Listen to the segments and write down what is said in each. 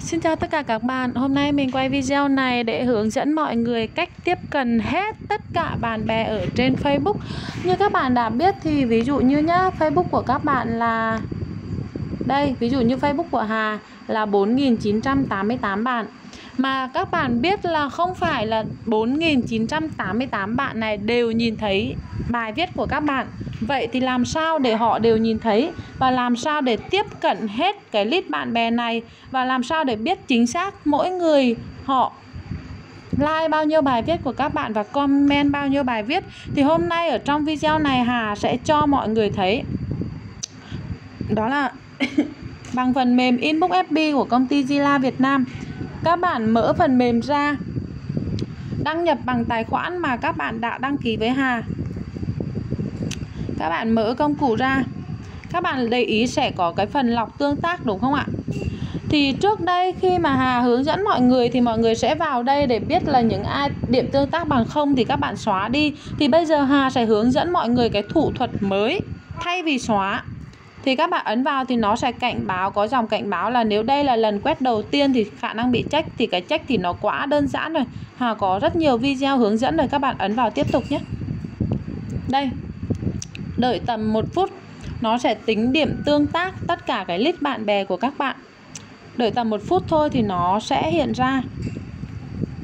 Xin chào tất cả các bạn, hôm nay mình quay video này để hướng dẫn mọi người cách tiếp cận hết tất cả bạn bè ở trên Facebook. Như các bạn đã biết thì ví dụ như nhá, Facebook của các bạn là Đây, ví dụ như Facebook của Hà là 4.988 bạn. Mà các bạn biết là không phải là 4.988 bạn này đều nhìn thấy bài viết của các bạn. Vậy thì làm sao để họ đều nhìn thấy? Và làm sao để tiếp cận hết cái list bạn bè này? Và làm sao để biết chính xác mỗi người họ like bao nhiêu bài viết của các bạn và comment bao nhiêu bài viết? Thì hôm nay ở trong video này Hà sẽ cho mọi người thấy. Đó là bằng phần mềm Inbox FB của công ty Zila Việt Nam các bạn mở phần mềm ra. Đăng nhập bằng tài khoản mà các bạn đã đăng ký với Hà. Các bạn mở công cụ ra. Các bạn để ý sẽ có cái phần lọc tương tác, đúng không ạ? Thì trước đây khi mà Hà hướng dẫn mọi người thì mọi người sẽ vào đây để biết là những ai, điểm tương tác bằng không thì các bạn xóa đi. Thì bây giờ Hà sẽ hướng dẫn mọi người cái thủ thuật mới thay vì xóa thì các bạn ấn vào thì nó sẽ cảnh báo, có dòng cảnh báo là nếu đây là lần quét đầu tiên thì khả năng bị check, thì cái check thì nó quá đơn giản rồi. Hà có rất nhiều video hướng dẫn rồi, các bạn ấn vào tiếp tục nhé. Đây, đợi tầm một phút, nó sẽ tính điểm tương tác tất cả cái list bạn bè của các bạn. Đợi tầm một phút thôi thì nó sẽ hiện ra.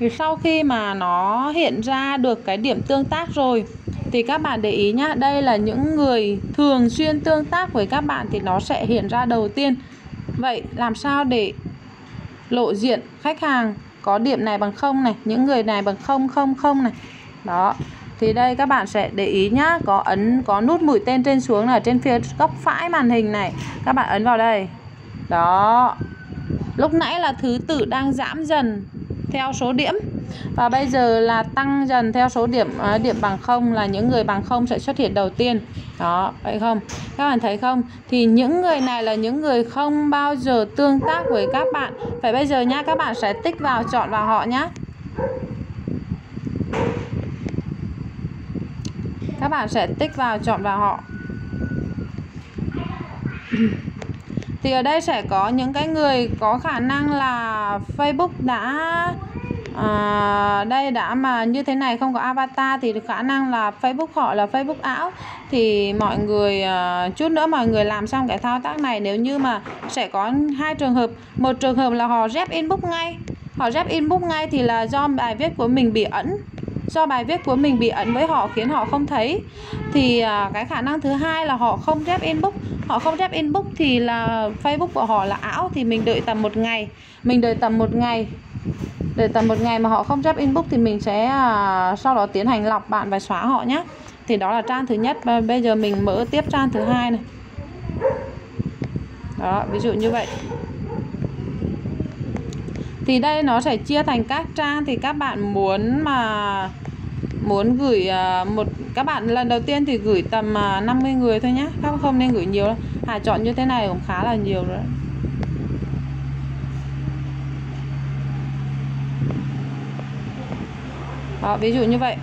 Thì sau khi mà nó hiện ra được cái điểm tương tác rồi thì các bạn để ý nhá, đây là những người thường xuyên tương tác với các bạn thì nó sẽ hiện ra đầu tiên. Vậy làm sao để lộ diện khách hàng có điểm này bằng không này, những người này bằng không không không này. Đó, thì đây các bạn sẽ để ý nhá, có ấn, có nút mũi tên trên xuống ở trên phía góc phải màn hình này. Các bạn ấn vào đây. Đó, lúc nãy là thứ tự đang giảm dần theo số điểm và bây giờ là tăng dần theo số điểm à, điểm bằng không là những người bằng không sẽ xuất hiện đầu tiên. Đó vậy không? Các bạn thấy không? Thì những người này là những người không bao giờ tương tác với các bạn. Phải bây giờ nha các bạn sẽ tích vào chọn vào họ nhé các bạn sẽ tích vào chọn vào họ. Thì ở đây sẽ có những cái người có khả năng là Facebook đã à, đây đã mà như thế này không có avatar thì khả năng là Facebook họ là Facebook ảo. Thì mọi người à, chút nữa mọi người làm xong cái thao tác này. Nếu như mà sẽ có hai trường hợp. Một trường hợp là họ rep inbox ngay. Họ rep inbox ngay thì là do bài viết của mình bị ẩn. Do bài viết của mình bị ẩn với họ khiến họ không thấy. Thì à, cái khả năng thứ hai là họ không rep inbox. Họ không rep inbox thì là facebook của họ là ảo thì mình đợi tầm một ngày. Mình đợi tầm một ngày để tầm một ngày mà họ không rep inbox thì mình sẽ à, sau đó tiến hành lọc bạn và xóa họ nhé thì đó là trang thứ nhất. Và bây giờ mình mở tiếp trang thứ hai này. Đó ví dụ như vậy. Thì đây nó sẽ chia thành các trang. Thì các bạn muốn mà muốn gửi uh, một các bạn lần đầu tiên thì gửi tầm à, uh, 50 người thôi nhé các không nên gửi nhiều đâu. Hà chọn như thế này cũng khá là nhiều rồi. Đó, ví dụ như vậy.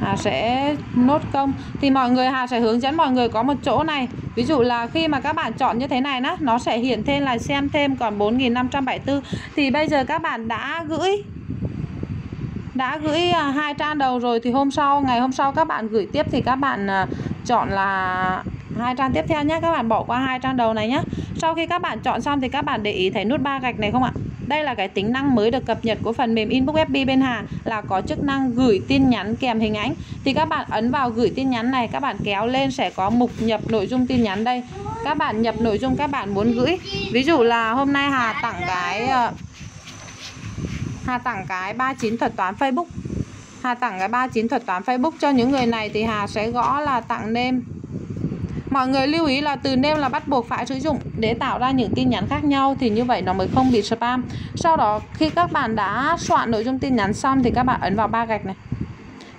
Hà sẽ nốt công. Thì mọi người, Hà sẽ hướng dẫn mọi người có một chỗ này. Ví dụ là khi mà các bạn chọn như thế này đó nó sẽ hiện thêm là xem thêm còn 4.574 thì bây giờ các bạn đã gửi đã gửi à, hai trang đầu rồi thì hôm sau, ngày hôm sau các bạn gửi tiếp thì các bạn à, chọn là hai trang tiếp theo nhé các bạn bỏ qua hai trang đầu này nhé sau khi các bạn chọn xong thì các bạn để ý thấy nút ba gạch này không ạ? Đây là cái tính năng mới được cập nhật của phần mềm Inbox FB bên Hà là có chức năng gửi tin nhắn kèm hình ảnh. Thì các bạn ấn vào gửi tin nhắn này, các bạn kéo lên sẽ có mục nhập nội dung tin nhắn đây. Các bạn nhập nội dung các bạn muốn gửi. Ví dụ là hôm nay Hà tặng cái ờ, Hà tặng cái 39 thuật toán Facebook. Hà tặng cái 39 thuật toán Facebook cho những người này thì Hà sẽ gõ là tặng name Mọi người lưu ý là từ name là bắt buộc phải sử dụng để tạo ra những tin nhắn khác nhau thì như vậy nó mới không bị spam. Sau đó, khi các bạn đã soạn nội dung tin nhắn xong thì các bạn ấn vào ba gạch này.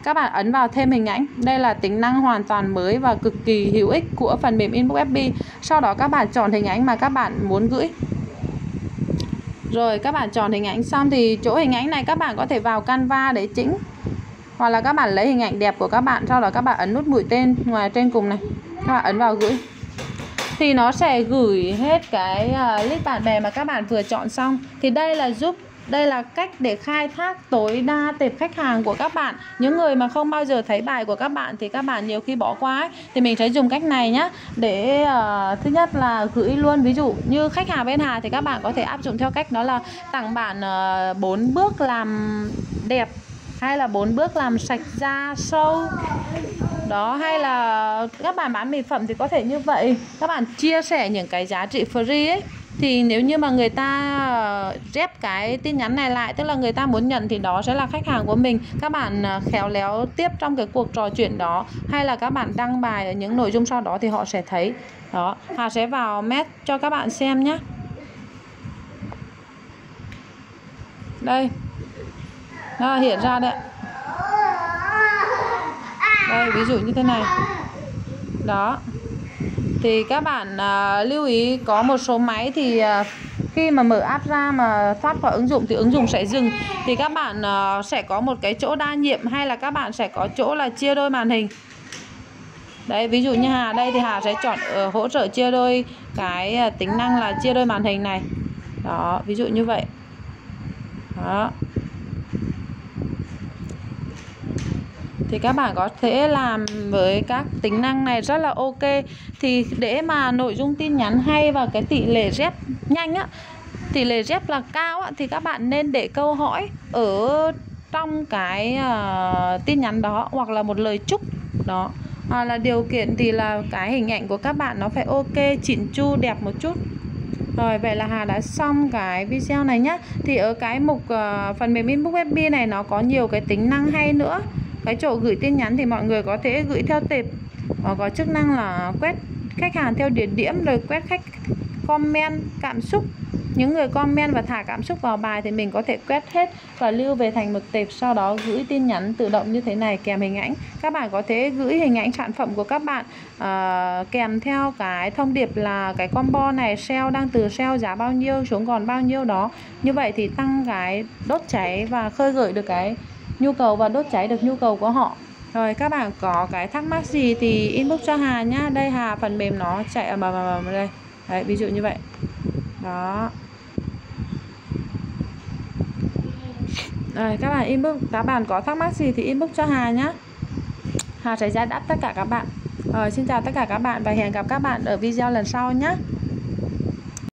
Các bạn ấn vào thêm hình ảnh. Đây là tính năng hoàn toàn mới và cực kỳ hữu ích của phần mềm Inbox FB. Sau đó các bạn chọn hình ảnh mà các bạn muốn gửi. Rồi, các bạn chọn hình ảnh xong thì chỗ hình ảnh này các bạn có thể vào Canva để chỉnh hoặc là các bạn lấy hình ảnh đẹp của các bạn, sau đó các bạn ấn nút mũi tên ngoài trên cùng này các ấn vào gửi. Thì nó sẽ gửi hết cái uh, list bạn bè mà các bạn vừa chọn xong. Thì đây là giúp đây là cách để khai thác tối đa tệp khách hàng của các bạn. Những người mà không bao giờ thấy bài của các bạn thì các bạn nhiều khi bỏ qua ấy. Thì mình sẽ dùng cách này nhá để uh, thứ nhất là gửi luôn. Ví dụ như khách hàng bên Hà thì các bạn có thể áp dụng theo cách đó là tặng bạn à, uh, 4 bước làm đẹp hay là bốn bước làm sạch da sâu. Đó hay là các bạn bán mỹ phẩm thì có thể như vậy. Các bạn chia sẻ những cái giá trị free ấy. Thì nếu như mà người ta ờ, rep cái tin nhắn này lại tức là người ta muốn nhận thì đó sẽ là khách hàng của mình. Các bạn ờ, khéo léo tiếp trong cái cuộc trò chuyện đó. Hay là các bạn đăng bài ở những nội dung sau đó thì họ sẽ thấy. Đó Hà sẽ vào mét cho các bạn xem nhé đây nó hiện ra đấy đây ví dụ như thế này. Đó. Thì các bạn à, lưu ý có một số máy thì à, khi mà mở app ra mà thoát khỏi ứng dụng thì ứng dụng sẽ dừng. Thì các bạn uh, sẽ có một cái chỗ đa nhiệm hay là các bạn sẽ có chỗ là chia đôi màn hình. Đấy ví dụ như Hà đây thì Hà sẽ chọn uh, hỗ trợ chia đôi cái uh, tính năng là chia đôi màn hình này. Đó ví dụ như vậy. Đó. Thì các bạn có thể làm với các tính năng này rất là ok. Thì để mà nội dung tin nhắn hay và cái tỷ lệ rep nhanh á tỷ lệ rep là cao á, thì các bạn nên để câu hỏi ở trong cái uh, tin nhắn đó hoặc là một lời chúc đó. Hoặc là điều kiện thì là cái hình ảnh của các bạn nó phải ok chỉnh chu đẹp một chút. Rồi vậy là Hà đã xong cái video này nhá. Thì ở cái mục uh, phần mềm inbox FB này nó có nhiều cái tính năng hay nữa cái chỗ gửi tin nhắn thì mọi người có thể gửi theo tệp và có chức năng là quét khách hàng theo địa điểm rồi quét khách comment cảm xúc. Những người comment và thả cảm xúc vào bài thì mình có thể quét hết và lưu về thành một tệp sau đó gửi tin nhắn tự động như thế này kèm hình ảnh. Các bạn có thể gửi hình ảnh sản phẩm của các bạn uh, kèm theo cái thông điệp là cái combo này sale đang từ sale giá bao nhiêu xuống còn bao nhiêu đó. Như vậy thì tăng cái đốt cháy và khơi gợi được cái nhu cầu và đốt cháy được nhu cầu của họ. Rồi, các bạn có cái thắc mắc gì thì inbox cho Hà nhá. Đây, Hà, phần mềm nó chạy à, ở mà mà đây. Đấy, ví dụ như vậy. Đó. Rồi, các bạn inbox, các bạn có thắc mắc gì thì inbox cho Hà nhá. Hà sẽ giải đáp tất cả các bạn. Rồi, xin chào tất cả các bạn và hẹn gặp các bạn ở video lần sau nhé